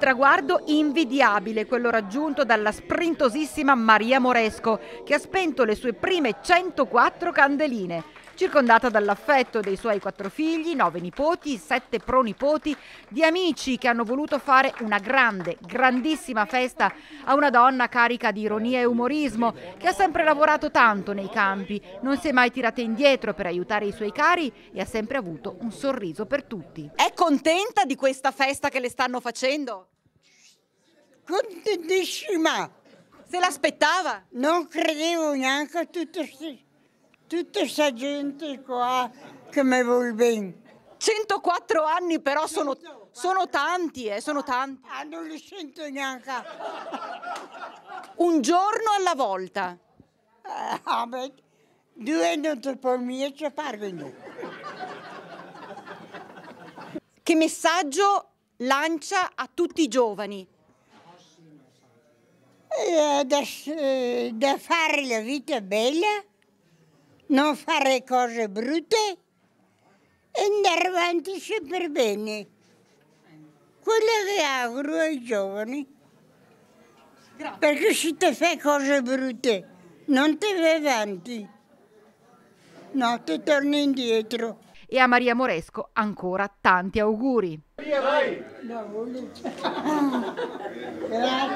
traguardo invidiabile quello raggiunto dalla sprintosissima Maria Moresco, che ha spento le sue prime 104 candeline. Circondata dall'affetto dei suoi quattro figli, nove nipoti, sette pronipoti, di amici che hanno voluto fare una grande, grandissima festa a una donna carica di ironia e umorismo, che ha sempre lavorato tanto nei campi, non si è mai tirata indietro per aiutare i suoi cari e ha sempre avuto un sorriso per tutti. È contenta di questa festa che le stanno facendo? Contentissima! Se l'aspettava? Non credevo neanche a tutta questa gente qua che mi vuole bene. 104 anni però sono, sono tanti, eh, sono tanti. Ah, non li sento neanche. Un giorno alla volta. Ah, beh, due non ti può mica fare Che messaggio lancia a tutti i giovani? Eh, da, eh, da fare la vita bella non fare cose brutte e andare avanti sempre bene. Quello che auguro ai giovani. Grazie. Perché se ti fai cose brutte non ti vai avanti, no, ti torni indietro. E a Maria Moresco ancora tanti auguri. Via, vai! No, Grazie.